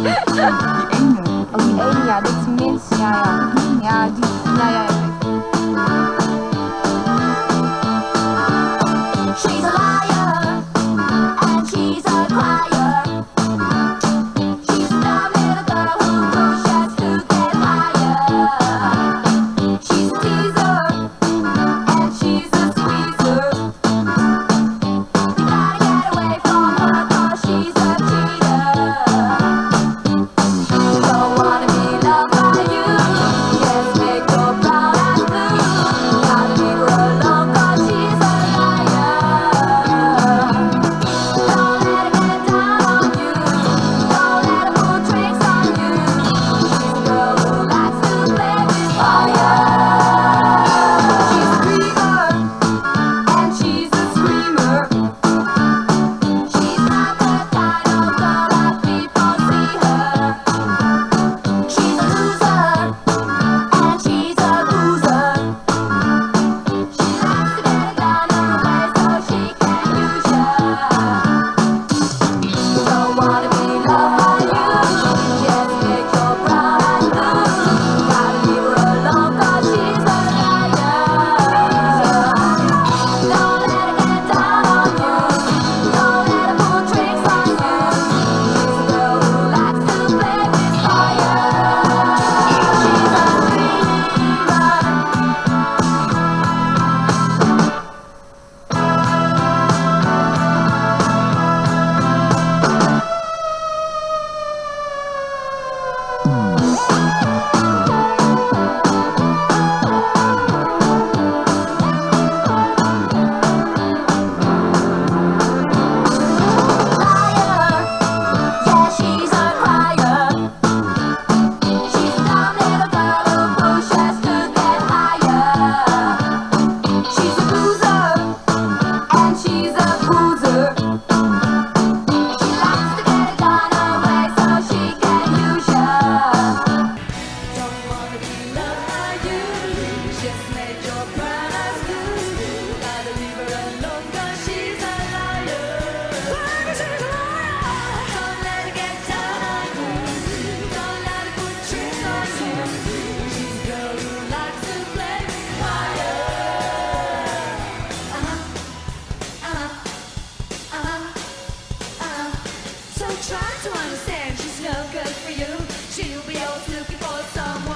Enya, okay, Enya, that means Nya, Nya, Nya, Nya, looking for someone.